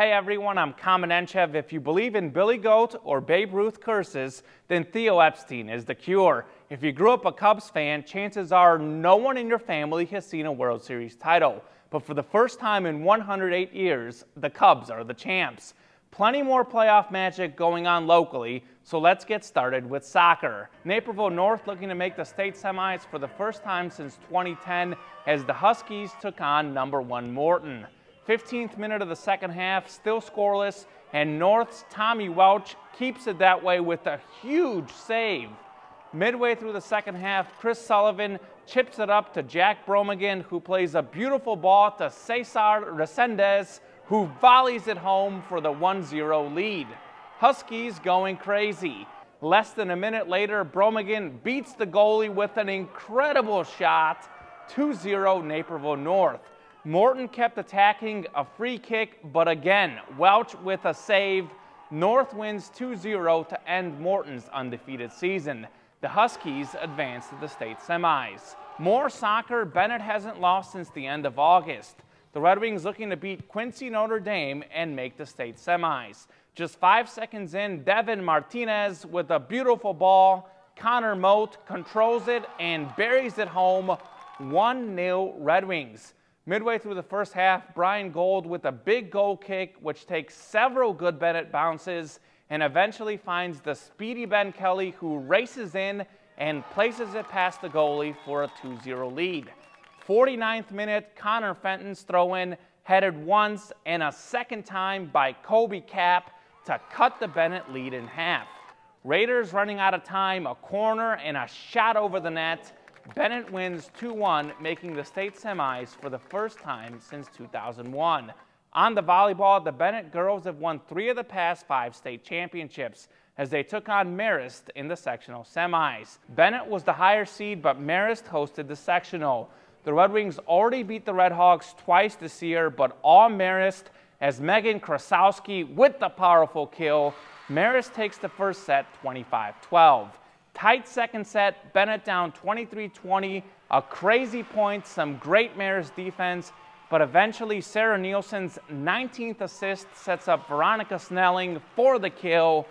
Hey everyone, I'm Kamenenchev. If you believe in Billy Goat or Babe Ruth curses, then Theo Epstein is the cure. If you grew up a Cubs fan, chances are no one in your family has seen a World Series title. But for the first time in 108 years, the Cubs are the champs. Plenty more playoff magic going on locally, so let's get started with soccer. Naperville North looking to make the state semis for the first time since 2010 as the Huskies took on number one Morton. 15th minute of the second half, still scoreless, and North's Tommy Welch keeps it that way with a huge save. Midway through the second half, Chris Sullivan chips it up to Jack Bromigan, who plays a beautiful ball to Cesar Resendez, who volleys it home for the 1-0 lead. Huskies going crazy. Less than a minute later, Bromigan beats the goalie with an incredible shot, 2-0 Naperville North. Morton kept attacking a free kick, but again, Welch with a save. North wins 2-0 to end Morton's undefeated season. The Huskies advance to the state semis. More soccer, Benet hasn't lost since the end of August. The Red Wings looking to beat Quincy Notre Dame and make the state semis. Just five seconds in, Devin Martinez with a beautiful ball. Connor Moat controls it and buries it home. 1-0 Red Wings. Midway through the first half, Brian Gold with a big goal kick, which takes several good Benet bounces and eventually finds the speedy Ben Kelly, who races in and places it past the goalie for a 2-0 lead. 49th minute, Connor Fenton's throw-in headed once and a second time by Kobe Cap to cut the Benet lead in half. Raiders running out of time, a corner and a shot over the net, Benet wins 2-1, making the state semis for the first time since 2001. On the volleyball, the Benet girls have won three of the past five state championships as they took on Marist in the sectional semis. Benet was the higher seed, but Marist hosted the sectional. The Red Wings already beat the Red Hawks twice this year, but all Marist as Megan Krasowski with the powerful kill. Marist takes the first set 25-12. Tight second set, Benet down 23-20, a crazy point, some great Marist defense, but eventually Sarah Nielsen's 19th assist sets up Veronica Snelling for the kill.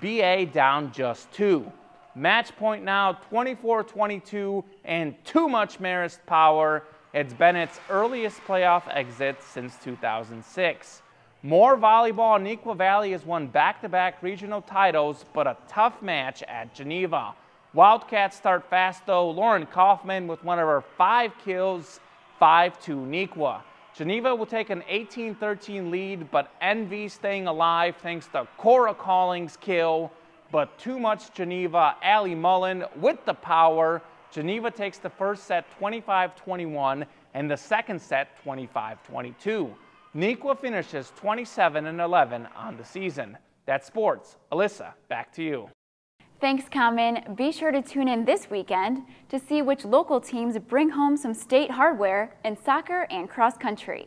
BA down just two. Match point now 24-22 and too much Marist power. It's Benet's earliest playoff exit since 2006. More volleyball, Neuqua Valley has won back-to-back -back regional titles, but a tough match at Geneva. Wildcats start fast though. Lauren Kaufman with one of her five kills, 5-2 Neuqua. Geneva will take an 18-13 lead, but NV staying alive thanks to Cora Callings' kill. But too much Geneva. Allie Mullen with the power. Geneva takes the first set 25-21 and the second set 25-22. Neuqua finishes 27 and 11 on the season. That's sports. Alyssa, back to you. Thanks, Kamen. Be sure to tune in this weekend to see which local teams bring home some state hardware in soccer and cross country.